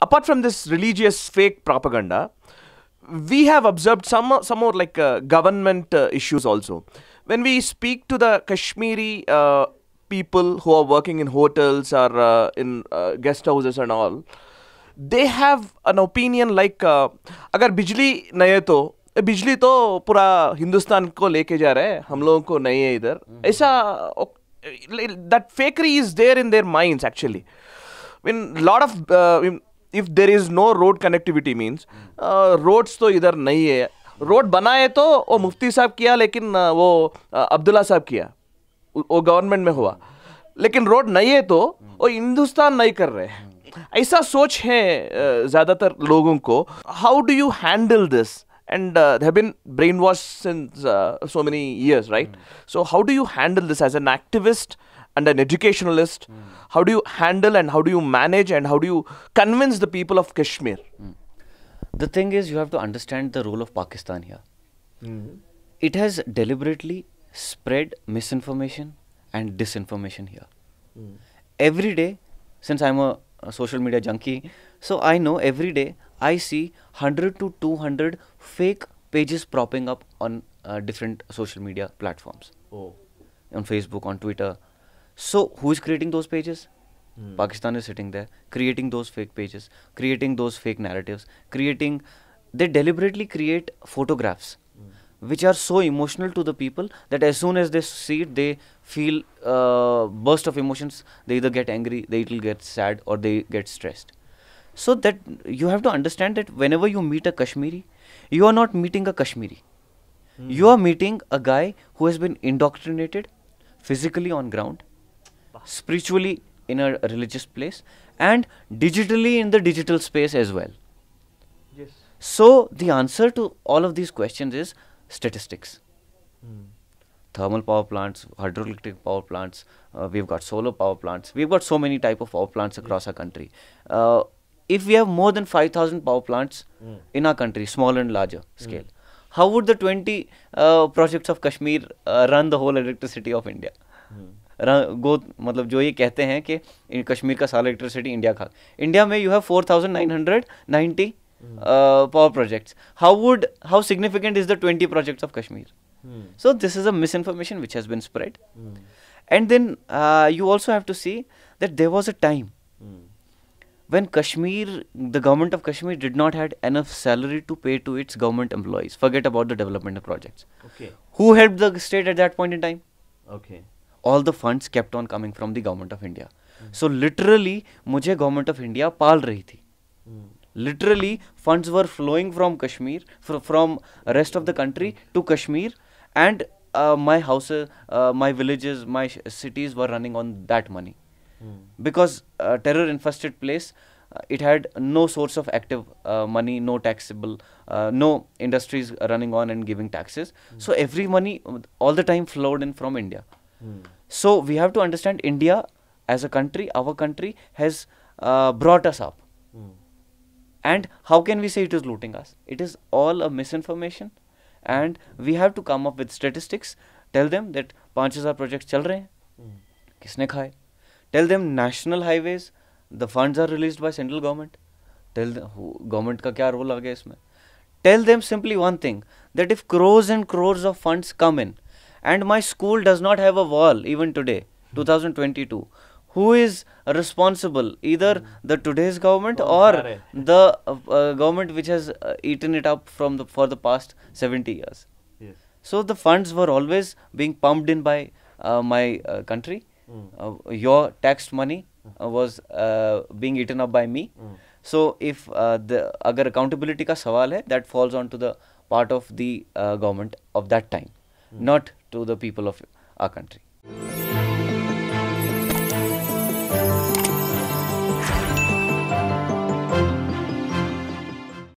apart from this religious fake propaganda, we have observed some some more like uh, government uh, issues also. When we speak to the Kashmiri uh, people who are working in hotels or uh, in uh, guest houses and all, they have an opinion like uh, अगर बिजली नहीं है तो "ए, बिजली तो पूरा हिंदुस्तान को लेके जा रहा है हम लोगों को नहीं है इधर ऐसा that fakery is there in their minds actually when lot of uh, if there is no road connectivity means roads तो इधर नहीं है। रोड बनाए तो वो मुफ्ती साहब किया लेकिन uh, वो uh, अब्दुल्ला साहब किया। वो गवर्नमेंट में हुआ। लेकिन रोड नहीं है तो वो hmm. हिंदुस्तान नहीं कर रहे हैं। hmm. ऐसा सोच है uh, ज़्यादातर लोगों को। How do you handle this and have been brain wash since so many years right so how do you handle this as an activist and an educationalist hmm. how do you handle and how do you manage and how do you convince the people of kashmir hmm. The thing is, you have to understand the role of Pakistan here. Hmm. It has deliberately spread misinformation and disinformation here. Every day, since I'm a, a social media junkie, so I know every day I see 100 to 200 fake pages propping up on uh, different social media platforms. Oh. On Facebook, on Twitter. So, who is creating those pages? Hmm. Pakistan is sitting there creating those fake pages, creating those fake narratives, creating. They deliberately create photographs hmm. which are so emotional to the people that as soon as they see it, they feel uh, burst of emotions. They either get angry, they will get sad, or they get stressed. So that you have to understand that whenever you meet a Kashmiri, you are not meeting a Kashmiri. Hmm. You are meeting a guy who has been indoctrinated physically on ground, spiritually in a religious place, and digitally in the digital space as well. yes So the answer to all of these questions is statistics. Thermal power plants, hydroelectric power plants. Uh, we've got solar power plants. We've got so many type of power plants across our country. Uh, if we have more than 5,000 power plants in our country, small and larger scale, how would the 20 uh, projects of Kashmir uh, run the whole electricity of India? रन- गो मतलब जो ये कहते हैं कि कश्मीर का साल इलेक्ट्रिसिटी इंडिया का। इंडिया में you have four thousand nine hundred power projects how would how significant is the twenty projects of Kashmir so this is a misinformation which has been spread and then you also have to see that there was a time when Kashmir the government of Kashmir did not had an of salary to pay to its government employees forget about the development project who help the state at that point in time okay all the funds kept on coming from the government of india so literally मुझे government of india पाल रही थी literally funds were flowing from kashmir fr- from rest of the country to kashmir and uh, my houses uh, my villages my sh- cities were running on that money because uh, terror infested place uh, it had no source of active uh, money no taxable uh, no industries running on and giving taxes so every money uh, all the time flowed in from india So we have to understand India as a country our country has brought us up and how can we say it is looting us it is all a misinformation and we have to come up with statistics tell them that पाँच हज़ार project चल रहे हैं। किसने खाए? Tell them national highways the fund are release by central government tell government का क्या role आ गया इसमें? Tell them simply one thing that if crores and crores of funds come in and my school does not have a wall even today 2022 who is responsible either the today's government oh, or the uh, uh, government which has uh, eaten it up from the for the past 70 years yes. so the funds were always being pumped in by uh, my uh, country mm. your taxed money was being eaten up by me mm. so if the agar accountability ka sawal hai that falls onto the part of the government of that time mm. not to the people of our country.